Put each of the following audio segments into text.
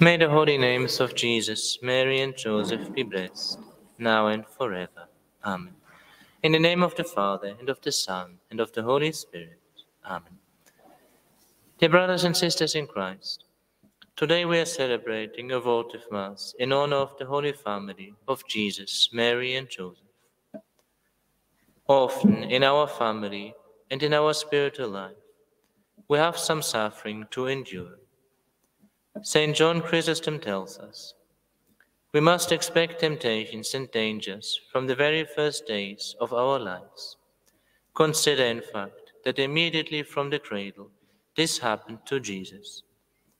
May the holy names of Jesus, Mary, and Joseph be blessed, now and forever. Amen. In the name of the Father, and of the Son, and of the Holy Spirit. Amen. Dear brothers and sisters in Christ, today we are celebrating a votive Mass in honor of the Holy Family of Jesus, Mary, and Joseph. Often in our family and in our spiritual life, we have some suffering to endure. St. John Chrysostom tells us we must expect temptations and dangers from the very first days of our lives. Consider, in fact, that immediately from the cradle, this happened to Jesus.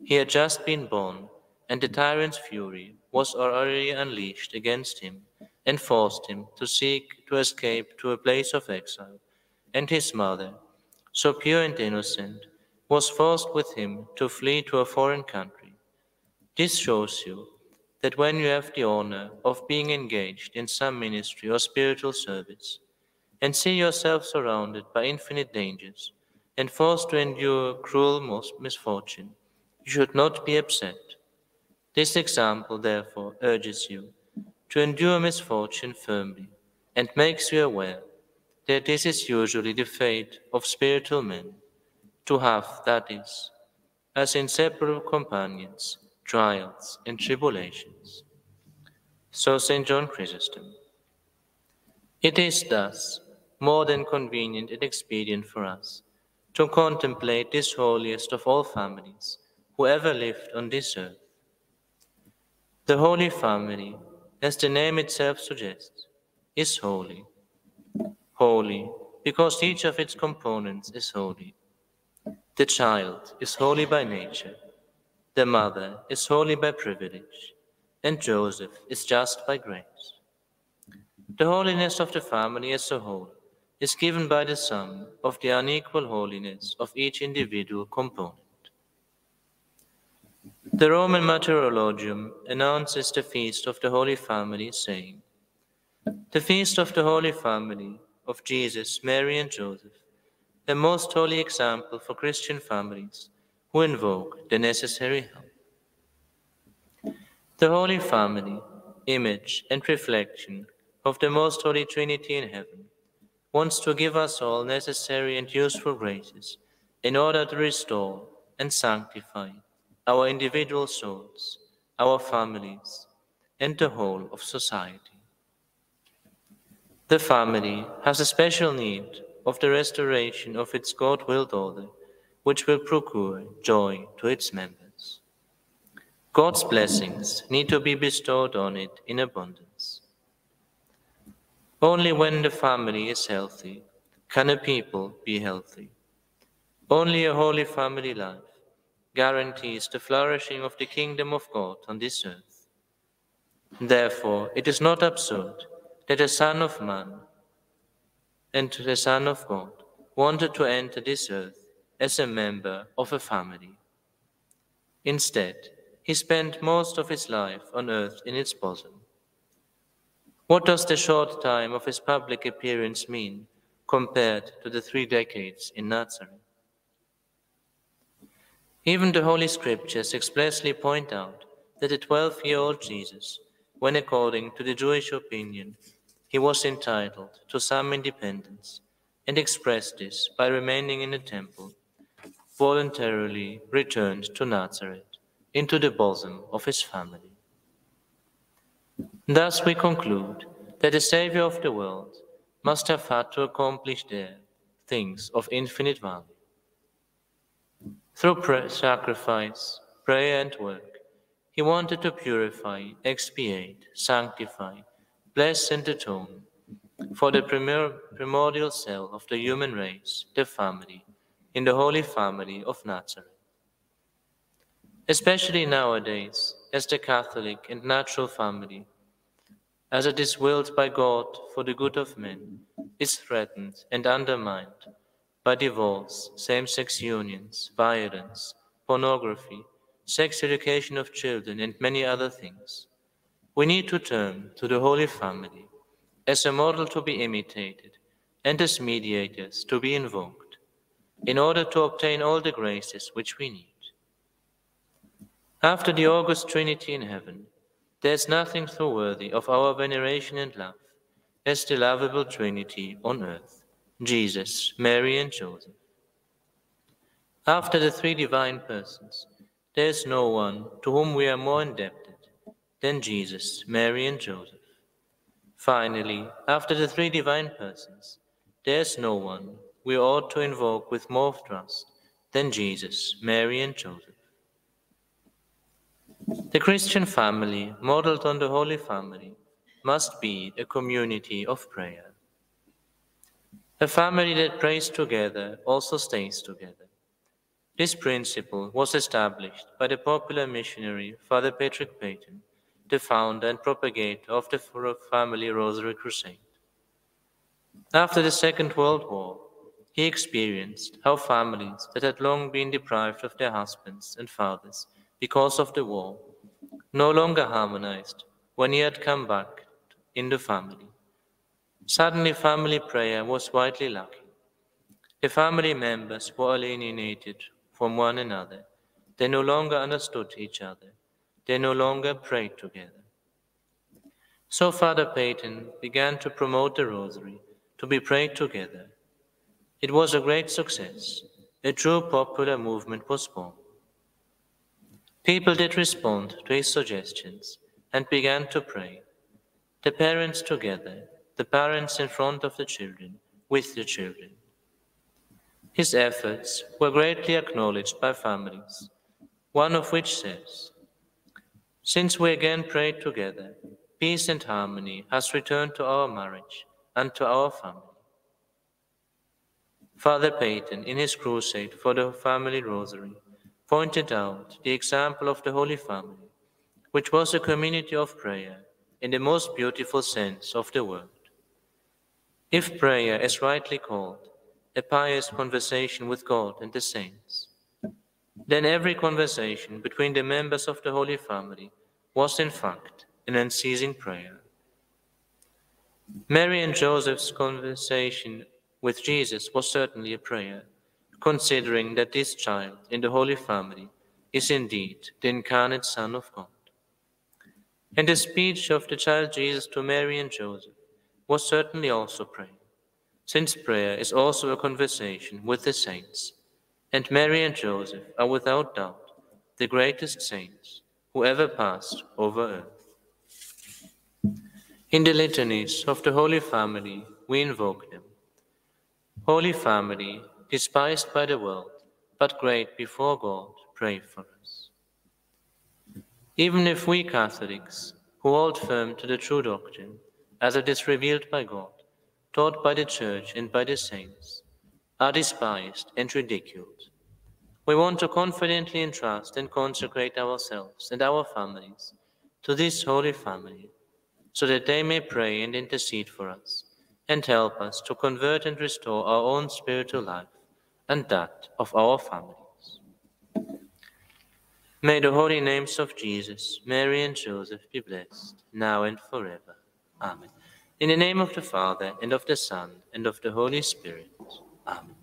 He had just been born, and the tyrant's fury was already unleashed against him and forced him to seek to escape to a place of exile. And his mother, so pure and innocent, was forced with him to flee to a foreign country. This shows you that when you have the honor of being engaged in some ministry or spiritual service, and see yourself surrounded by infinite dangers, and forced to endure cruel misfortune, you should not be upset. This example, therefore, urges you to endure misfortune firmly, and makes you aware that this is usually the fate of spiritual men, to have, that is, as inseparable companions, trials, and tribulations. So St. John Chrysostom. It is thus more than convenient and expedient for us to contemplate this holiest of all families who ever lived on this earth. The Holy Family, as the name itself suggests, is holy. Holy because each of its components is holy. The child is holy by nature the mother is holy by privilege, and Joseph is just by grace. The holiness of the family as a whole is given by the sum of the unequal holiness of each individual component. The Roman Martyrologium announces the feast of the Holy Family, saying, The feast of the Holy Family of Jesus, Mary, and Joseph, a most holy example for Christian families who invoke the necessary help. The Holy Family, image and reflection of the Most Holy Trinity in heaven, wants to give us all necessary and useful graces in order to restore and sanctify our individual souls, our families, and the whole of society. The family has a special need of the restoration of its God willed order which will procure joy to its members. God's blessings need to be bestowed on it in abundance. Only when the family is healthy can a people be healthy. Only a holy family life guarantees the flourishing of the kingdom of God on this earth. Therefore, it is not absurd that the Son of Man and the Son of God wanted to enter this earth as a member of a family. Instead, he spent most of his life on earth in its bosom. What does the short time of his public appearance mean compared to the three decades in Nazareth? Even the Holy Scriptures expressly point out that the 12 year old Jesus, when according to the Jewish opinion, he was entitled to some independence, and expressed this by remaining in the temple voluntarily returned to Nazareth, into the bosom of his family. Thus we conclude that the Saviour of the world must have had to accomplish there things of infinite value. Through prayer, sacrifice, prayer, and work, he wanted to purify, expiate, sanctify, bless, and atone for the primordial cell of the human race, the family, in the Holy Family of Nazareth. Especially nowadays, as the Catholic and natural family, as it is willed by God for the good of men, is threatened and undermined by divorce, same sex unions, violence, pornography, sex education of children, and many other things. We need to turn to the Holy Family as a model to be imitated and as mediators to be invoked in order to obtain all the graces which we need. After the august Trinity in heaven, there is nothing so worthy of our veneration and love as the lovable Trinity on earth Jesus, Mary, and Joseph. After the three divine persons, there is no one to whom we are more indebted than Jesus, Mary, and Joseph. Finally, after the three divine persons, there is no one we ought to invoke with more trust than Jesus, Mary, and Joseph. The Christian family, modeled on the Holy Family, must be a community of prayer. A family that prays together also stays together. This principle was established by the popular missionary Father Patrick Peyton, the founder and propagator of the Family Rosary Crusade. After the Second World War, he experienced how families that had long been deprived of their husbands and fathers because of the war no longer harmonized when he had come back in the family. Suddenly, family prayer was widely lacking. The family members were alienated from one another. They no longer understood each other. They no longer prayed together. So Father Peyton began to promote the Rosary, to be prayed together. It was a great success. A true popular movement was born. People did respond to his suggestions and began to pray. The parents together, the parents in front of the children, with the children. His efforts were greatly acknowledged by families, one of which says, Since we again prayed together, peace and harmony has returned to our marriage and to our family. Father Peyton, in his crusade for the family rosary, pointed out the example of the Holy Family, which was a community of prayer in the most beautiful sense of the word. If prayer is rightly called a pious conversation with God and the saints, then every conversation between the members of the Holy Family was in fact an unceasing prayer. Mary and Joseph's conversation with Jesus was certainly a prayer considering that this child in the Holy Family is indeed the incarnate Son of God. And the speech of the child Jesus to Mary and Joseph was certainly also prayer, since prayer is also a conversation with the saints, and Mary and Joseph are without doubt the greatest saints who ever passed over earth. In the litanies of the Holy Family, we invoke them. Holy Family, despised by the world, but great before God, pray for us. Even if we Catholics, who hold firm to the true doctrine, as it is revealed by God, taught by the Church and by the saints, are despised and ridiculed, we want to confidently entrust and consecrate ourselves and our families to this Holy Family, so that they may pray and intercede for us and help us to convert and restore our own spiritual life and that of our families. May the holy names of Jesus, Mary, and Joseph be blessed, now and forever. Amen. In the name of the Father, and of the Son, and of the Holy Spirit. Amen.